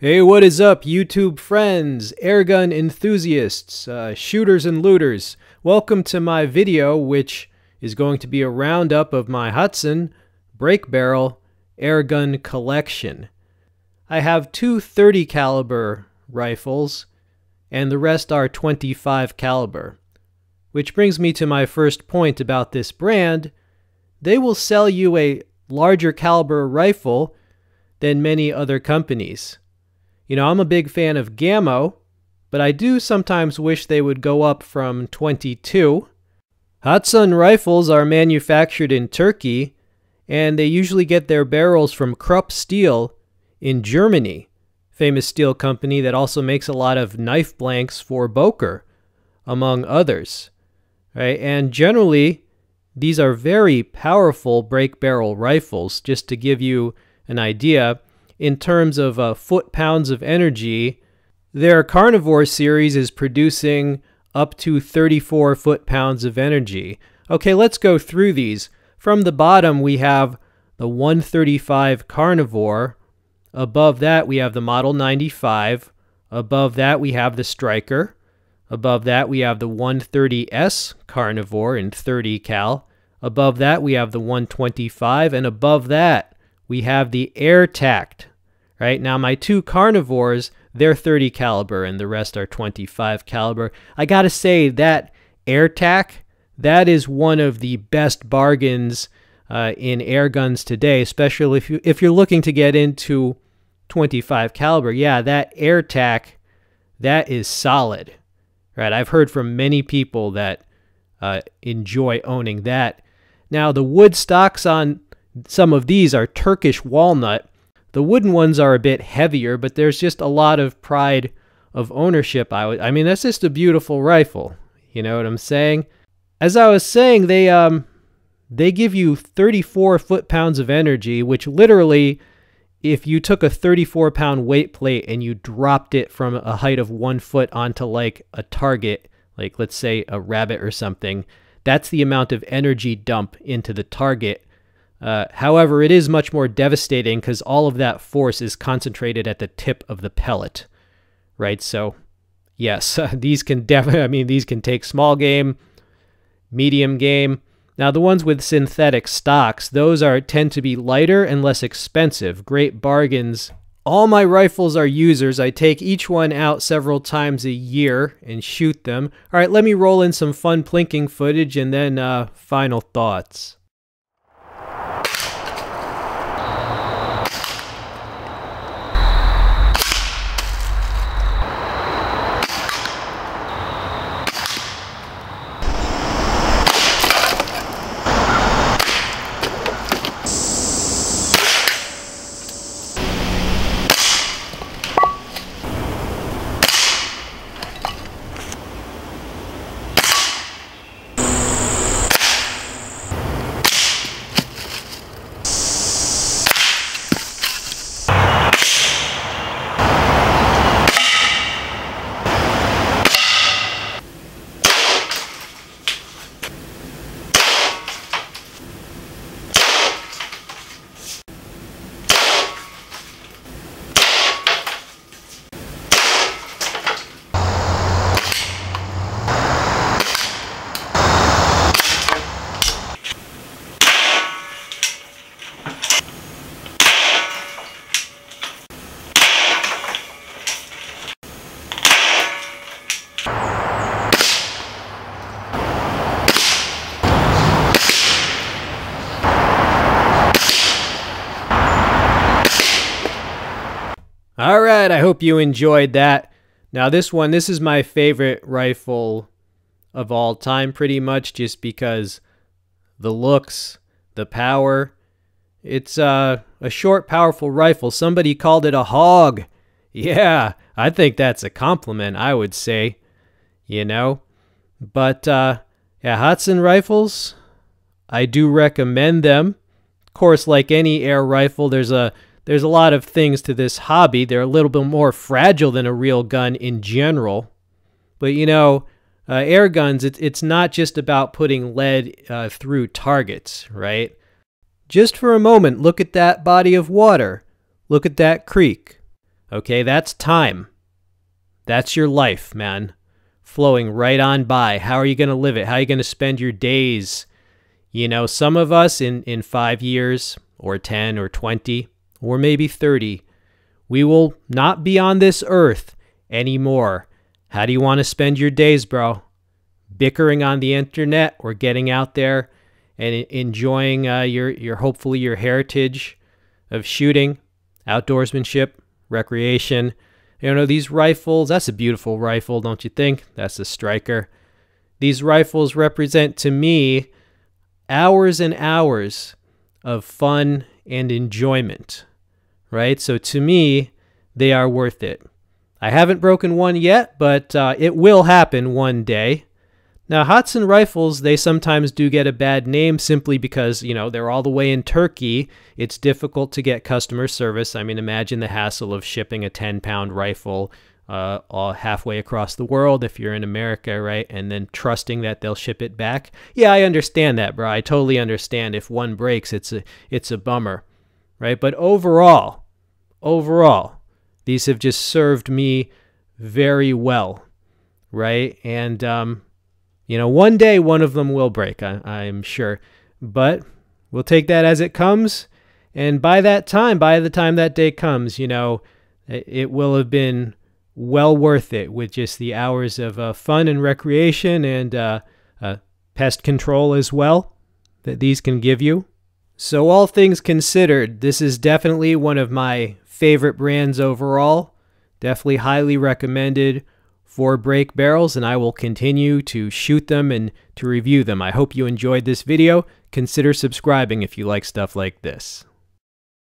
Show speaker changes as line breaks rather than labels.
Hey, what is up, YouTube friends, airgun enthusiasts, uh, shooters and looters? Welcome to my video, which is going to be a roundup of my Hatsan break barrel airgun collection. I have two 30 caliber rifles, and the rest are 25 caliber. Which brings me to my first point about this brand. They will sell you a larger caliber rifle than many other companies. You know, I'm a big fan of Gamo, but I do sometimes wish they would go up from 22. Hatsan rifles are manufactured in Turkey, and they usually get their barrels from Krupp Steel in Germany, famous steel company that also makes a lot of knife blanks for Boker, among others. Right? And generally, these are very powerful break barrel rifles. Just to give you an idea, in terms of uh, foot pounds of energy, their carnivore series is producing up to 34 foot pounds of energy. Okay, let's go through these. From the bottom, we have the 135 carnivore. Above that, we have the Model 95. Above that, we have the Striker. Above that, we have the 130S carnivore in 30 cal. Above that, we have the 125. And above that, we have the AirTact right? Now my two carnivores, they're 30 caliber and the rest are 25 caliber. I got to say that AirTact, that is one of the best bargains uh, in air guns today, especially if you if you're looking to get into 25 caliber. Yeah, that AirTact, that is solid, right? I've heard from many people that uh, enjoy owning that. Now the wood stocks on some of these are Turkish walnut, the wooden ones are a bit heavier, but there's just a lot of pride of ownership. I, mean, that's just a beautiful rifle. You know what I'm saying? As I was saying, they um they give you 34 foot pounds of energy, which literally, if you took a 34 pound weight plate and you dropped it from a height of one foot onto like a target, like let's say a rabbit or something, that's the amount of energy dump into the target uh, however, it is much more devastating because all of that force is concentrated at the tip of the pellet, right? So, yes, these can definitely, I mean, these can take small game, medium game. Now, the ones with synthetic stocks, those are tend to be lighter and less expensive. Great bargains. All my rifles are users. I take each one out several times a year and shoot them. All right, let me roll in some fun plinking footage and then uh, final thoughts. All right, I hope you enjoyed that. Now, this one, this is my favorite rifle of all time, pretty much, just because the looks, the power. It's uh, a short, powerful rifle. Somebody called it a hog. Yeah, I think that's a compliment, I would say. You know? But, uh, yeah, Hatsan rifles, I do recommend them. Of course, like any air rifle, there's a there's a lot of things to this hobby. They're a little bit more fragile than a real gun in general. But you know, uh, air guns, it, it's not just about putting lead uh, through targets, right? Just for a moment, look at that body of water. Look at that creek. Okay, that's time. That's your life, man. Flowing right on by. How are you going to live it? How are you going to spend your days? You know, some of us in, in five years, or 10, or 20, or maybe 30, we will not be on this earth anymore. How do you want to spend your days, bro? Bickering on the internet or getting out there and enjoying uh, your, your hopefully your heritage of shooting, outdoorsmanship, recreation. You know, these rifles, that's a beautiful rifle, don't you think? That's a striker. These rifles represent to me hours and hours of fun and enjoyment, right? So to me, they are worth it. I haven't broken one yet, but uh, it will happen one day. Now, Hatsan rifles, they sometimes do get a bad name simply because, you know, they're all the way in Turkey. It's difficult to get customer service. I mean, imagine the hassle of shipping a 10 pound rifle uh, all halfway across the world if you're in America, right? And then trusting that they'll ship it back. Yeah, I understand that, bro. I totally understand. If one breaks, it's a it's a bummer, right? But overall, overall, these have just served me very well, right? And um, you know, one day one of them will break, I, I'm sure. But we'll take that as it comes. And by that time, by the time that day comes, you know, it will have been well worth it with just the hours of uh, fun and recreation and uh, uh, pest control as well that these can give you. So, all things considered, this is definitely one of my favorite brands overall. Definitely highly recommended for break barrels, and I will continue to shoot them and to review them. I hope you enjoyed this video. Consider subscribing if you like stuff like this.